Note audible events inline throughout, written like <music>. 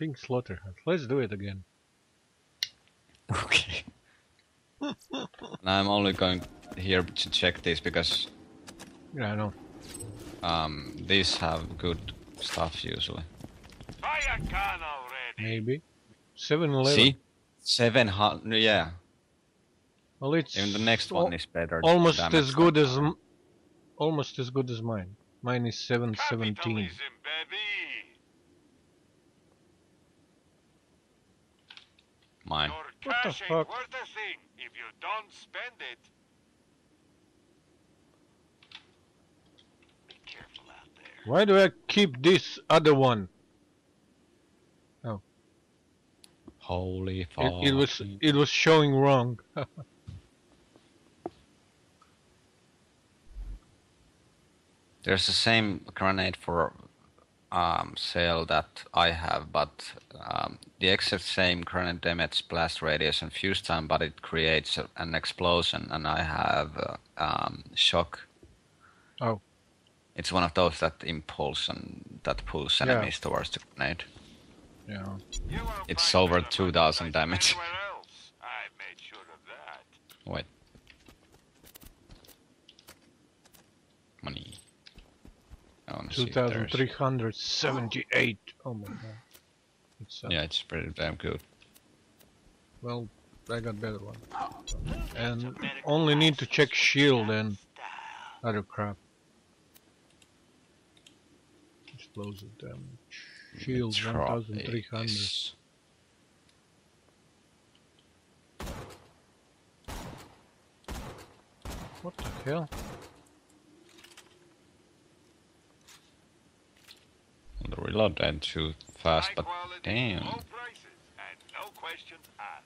Pink slaughterhouse. Let's do it again. Okay. <laughs> and I'm only going here to check this because Yeah, I know. um, these have good stuff usually. Fire gun already. Maybe. 7 See? 700, yeah. Well, it's Even the next one is better. almost as good as almost as good as mine. Mine is 717. Capitalism, baby. mine. Your What the cash ain't fuck? worth a thing if you don't spend it. Be careful out there. Why do I keep this other one? Oh. Holy It, fuck. it was it was showing wrong. <laughs> There's the same grenade for um, sale that I have, but um, the exact same grenade damage, blast radius, and fuse time, but it creates a, an explosion, and I have uh, um, shock. Oh. It's one of those that impulse and that pulls Yeah. enemies towards the grenade. yeah. You won't It's over 2000 damage. else. I made sure of that. Wait. Money. I wanna see if there's- 2378. Oh my god. It's, uh, Yeah, it's pretty damn good. Well, I got better one. And only need to check shield and other crap. Explosive damage. Shield 1300. What the hell? The reload ain't too fast, but damn. low prices, and no questions asked.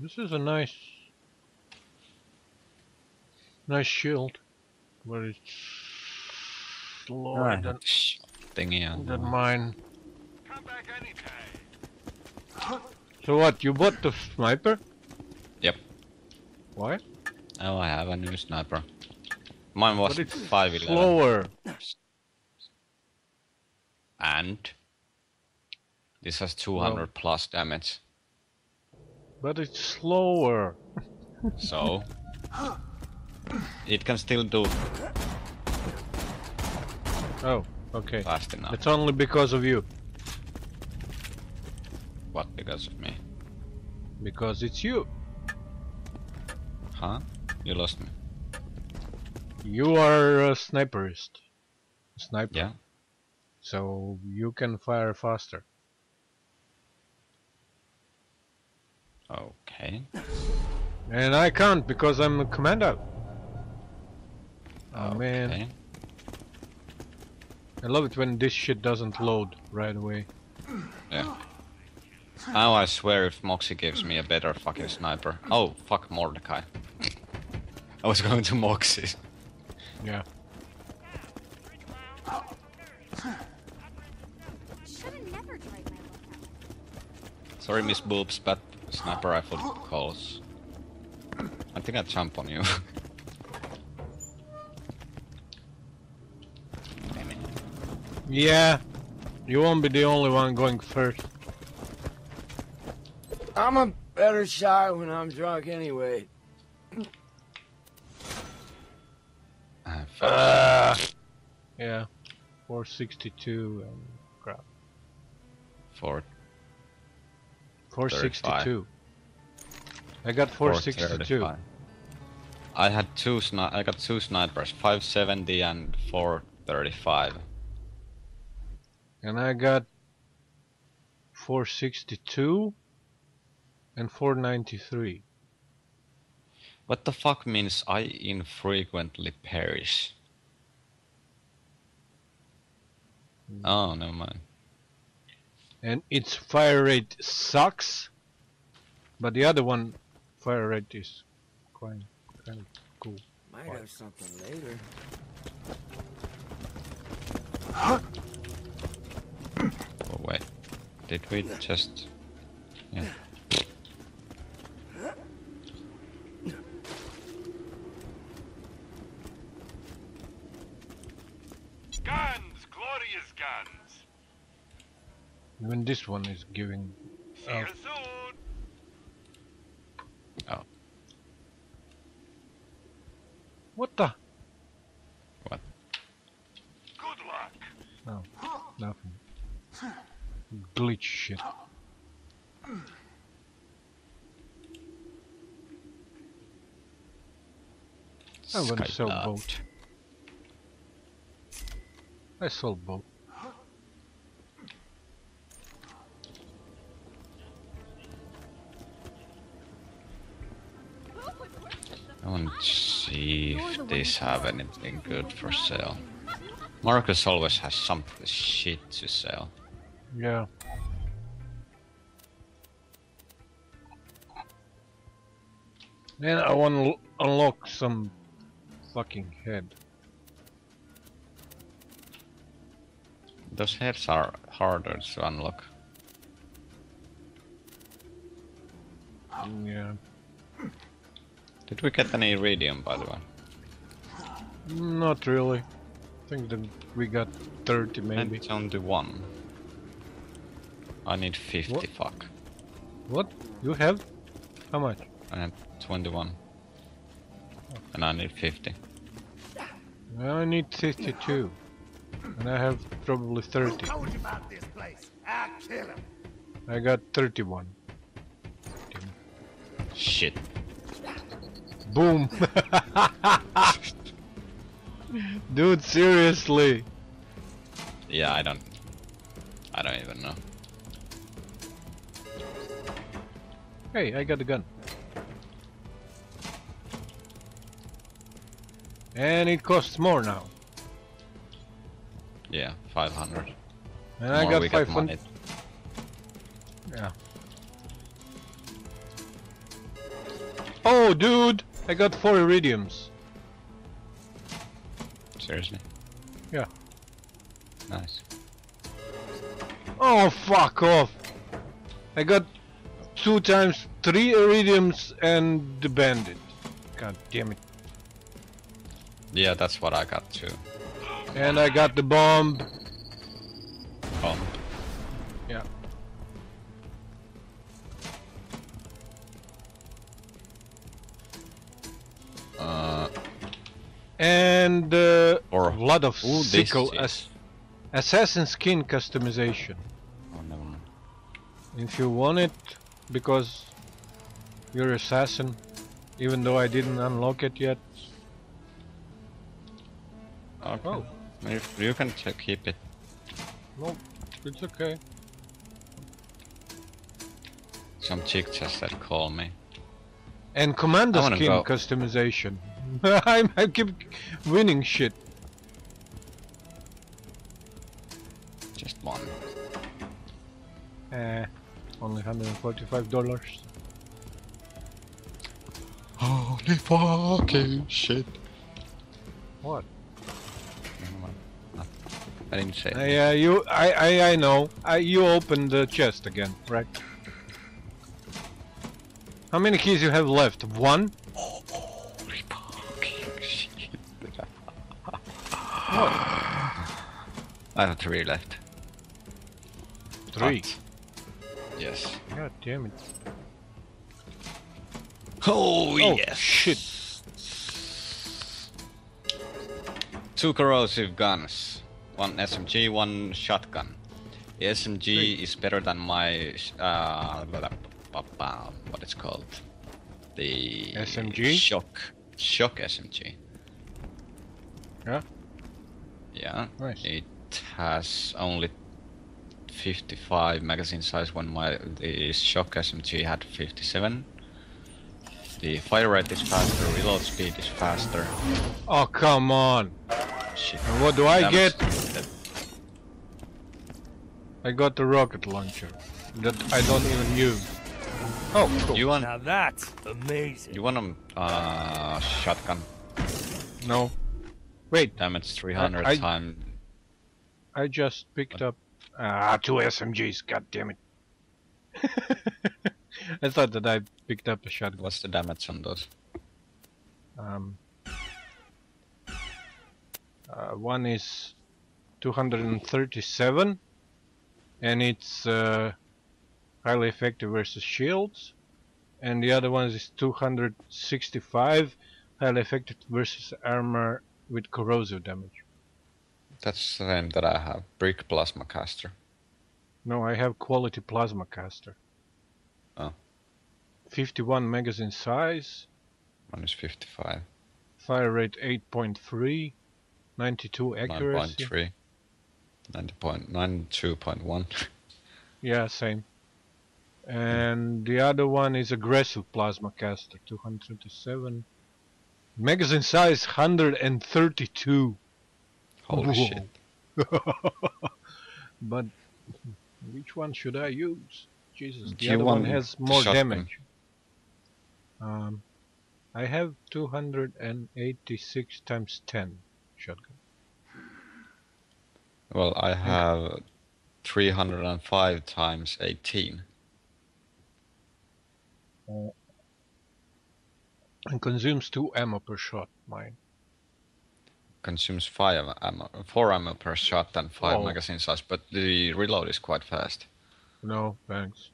This is a nice, nice shield, but it's slower ah, than, thingy on than mine. Come back anytime. So what? You bought the sniper? Yep. Why? Oh, I have a new sniper. Mine was 511. slower. And this has 200 plus damage. But it's slower. <laughs> So it can still do Oh, okay. fast enough. It's only because of you. What because of me? Because it's you. Huh? You lost me. You are a sniperist. Sniper. Yeah. So you can fire faster. Okay. And I can't because I'm a commando. Oh man. I love it when this shit doesn't load right away. Yeah. Now I swear if Moxxi gives me a better fucking sniper. Oh, fuck Mordecai. <laughs> I was going to Moxxi. Yeah. Should've never tried my luck Sorry, Miss Boobs, but sniper rifle calls. I think I jump on you. <laughs> Damn it. Yeah. You won't be the only one going first. I'm a better shot when I'm drunk anyway. Ah. Uh, yeah. 462 and crap. Four, 462. I got 462. 435. I had two sni- I got two snipers, 570 and 435. And I got 462 and 493. What the fuck means I infrequently perish? Hmm. Oh, never mind. And its fire rate sucks, but the other one fire rate is quite kind of cool. Might What? have something later. Oh wait, did we just? Yeah. Guns, glorious guns. Even this one is giving. See you soon. What the? What? Good luck. No, nothing. Glitch shit. I want to sell boat. I sold boat. I want to see if these have anything good for sale. Marcus always has some shit to sell. Yeah. Then I want to unlock some fucking head. Those heads are harder to unlock. Yeah. Did we get any Eridium, by the way? Not really. I think that we got 30 maybe. It's only one. I need 50, What? fuck. What? You have? How much? I have 21. And I need 50. I need 52. And I have probably 30. told you about this place? I'll kill him. I got 31. Shit. Boom! Dude, seriously! Yeah, I don't... I don't even know. Hey, I got a gun. And it costs more now. Yeah, 500. And More I got 500. Yeah. Oh, dude! I got four Eridiums. Seriously? Yeah. Nice. Oh, fuck off! I got two times three Eridiums and the bandit. God damn it. Yeah, that's what I got too. And I got the bomb. Bomb. And uh, Or- a lot of Ooh, sickle as assassin skin customization. oh no, no. If you want it, because you're assassin, even though I didn't unlock it yet. Okay. Oh. You, you can keep it. No, it's okay. Some chick just said call me. And commander skin go. customization. <laughs> I, I keep winning shit. Just one. Eh, only $145. Holy fucking shit. What? I didn't say. Uh, yeah, you. I. I. I know. I. You opened the chest again, right? How many keys you have left? One. I have three left. Three. But- Yes. God damn it. Oh, Oh shit. Two corrosive guns. One SMG, one shotgun. The SMG Sweet. is better than my sh- uh, what it's called. The SMG? Shock. Shock SMG. Yeah? Yeah. Nice. It has only 55 magazine size when my the shock SMG had 57. The fire rate is faster, reload speed is faster. Oh come on. Shit. And what do I Damage- get? I got the rocket launcher that I don't even use. Oh, cool. You want Now that's amazing. you want a uh, shotgun No. Wait, damage 300 I- time I just picked up ah two SMGs. God damn it! <laughs> I thought that I picked up a shotgun. what's the damage on those? Um, uh, one is 237, and it's uh, highly effective versus shields, and the other one is 265 highly effective versus armor with corrosive damage. That's the same that I have. Brick plasma caster. No, I have quality plasma caster. Oh. 51 magazine size, One is 55. fire rate 8.3, 92 accuracy. 9.3. 90.92.1. <laughs> Yeah, same. And the other one is aggressive plasma caster, 227. Magazine size 132. Holy shit. <laughs> but which one should I use? Jesus, the you other one has more damage. Um, I have 286 times 10 shotgun. Well, I have 305 times 18. And consumes 2 ammo per shot, mine. Consumes 5 ammo, 4 ammo per shot and 5 Oh. magazine size, but the reload is quite fast. No, thanks.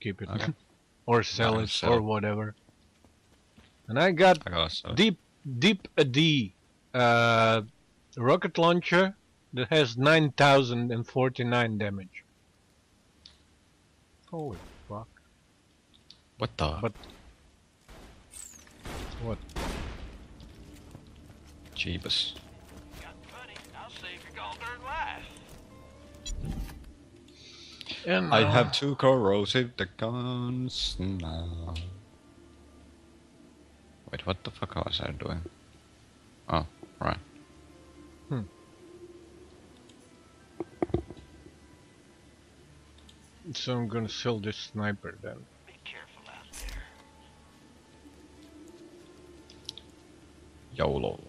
Keep it. Okay. <laughs> or sell No, it, sell. or whatever. And I got I Deep Deep a D uh, rocket launcher that has 9049 damage. Holy fuck. What the? But- What? Jeebus. Got funny. I'll save your gold-earned life. And I uh, have two corrosive the guns now. Wait, what the fuck was I doing? Oh, right. Hmm. So I'm gonna sell this sniper then. Be careful out there. YOLO.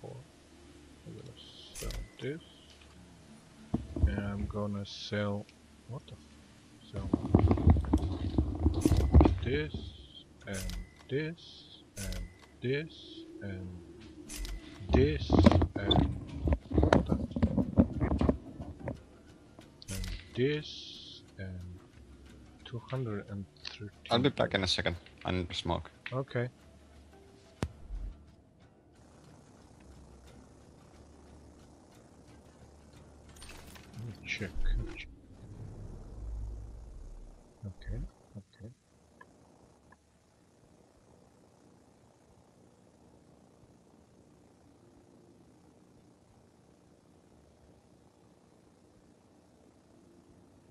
Four. I'm gonna sell this. And I'm gonna sell. What the? Sell this and this and this and this and? And this and two hundred and thirty. I'll be back in a second. I need to smoke. Okay. Let me Check. check. Okay. Okay.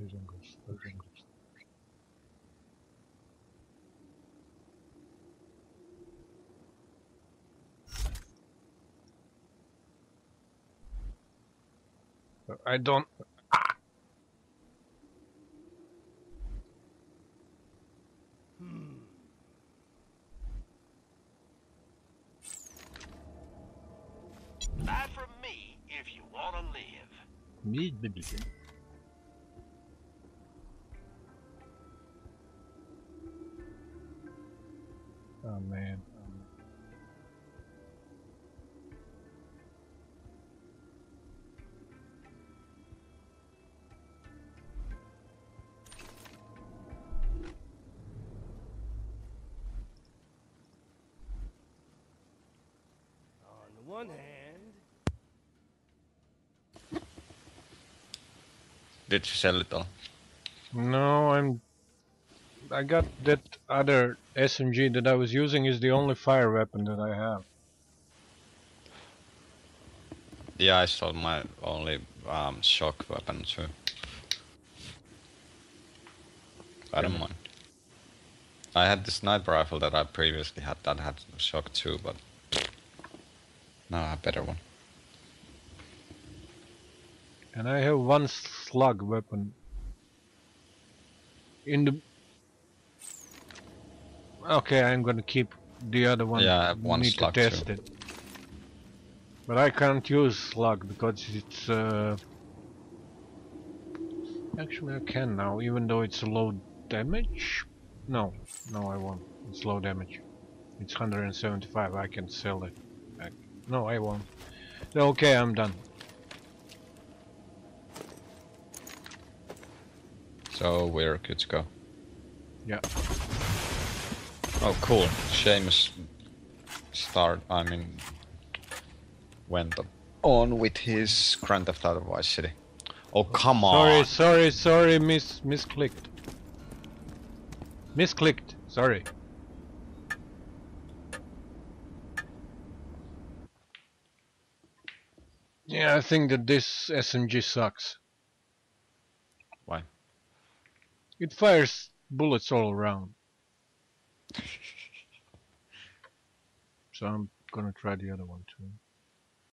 Use English. Use English. I don't. Hmm. Buy from me if you want to live. Oh one hand, Did you sell it all? No, I'm. I got that other SMG that I was using is the only fire weapon that I have. Yeah, I sold my only um, shock weapon too. I don't mind. I had the sniper rifle that I previously had that had shock too, but have a better one. And I have one slag weapon. In the. Okay, I'm gonna keep the other one. Yeah, I have one Need slag to test too. it. But I can't use slag because it's. Uh... Actually, I can now, even though it's low damage. No, no, I won't. It's low damage. It's 175. I can sell it. No, I won't. Okay, I'm done. So we're good to go. Yeah. Oh, cool. Seamus start. I mean, went on with his Grand Theft Auto Vice City. Oh come on. Sorry, sorry, sorry, miss misclicked. Misclicked, sorry. I think that this SMG sucks. Why? It fires bullets all around. <laughs> so I'm gonna try the other one too.